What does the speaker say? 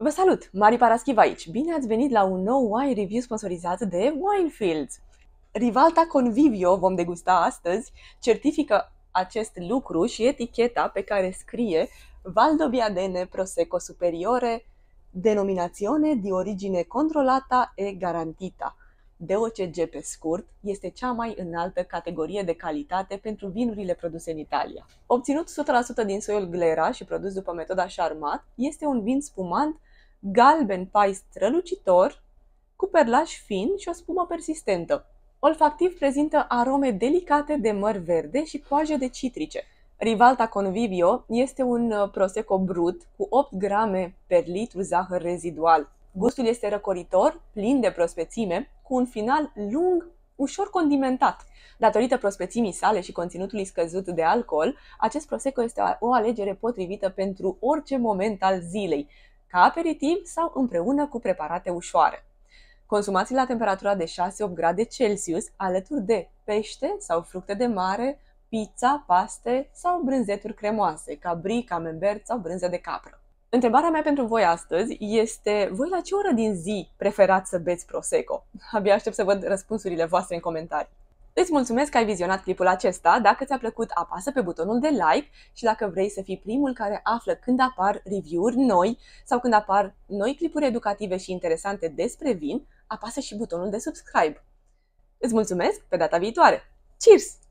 Vă salut! Mari Paraschiv aici! Bine ați venit la un nou wine review sponsorizat de Winefields! Rivalta Convivio, vom degusta astăzi, certifică acest lucru și eticheta pe care scrie Valdobbiadene Prosecco Superiore, denominazione di origine controlata e garantita. DOCG pe scurt, este cea mai înaltă categorie de calitate pentru vinurile produse în Italia. Obținut 100% din soiul glera și produs după metoda Charmat, este un vin spumant galben pai strălucitor, cu perlaj fin și o spumă persistentă. Olfactiv prezintă arome delicate de măr verde și coaje de citrice. Rivalta Convivio este un uh, prosecco brut cu 8 grame per litru zahăr rezidual. Gustul este răcoritor, plin de prospețime, cu un final lung, ușor condimentat. Datorită prospețimii sale și conținutului scăzut de alcool, acest prosecco este o alegere potrivită pentru orice moment al zilei, ca aperitiv sau împreună cu preparate ușoare. Consumați la temperatura de 6-8 grade Celsius alături de pește sau fructe de mare, pizza, paste sau brânzeturi cremoase, ca brie, camembert sau brânză de capră. Întrebarea mea pentru voi astăzi este, voi la ce oră din zi preferați să beți Prosecco? Abia aștept să văd răspunsurile voastre în comentarii. Îți mulțumesc că ai vizionat clipul acesta. Dacă ți-a plăcut, apasă pe butonul de like și dacă vrei să fii primul care află când apar review-uri noi sau când apar noi clipuri educative și interesante despre vin, apasă și butonul de subscribe. Îți mulțumesc, pe data viitoare! Cheers!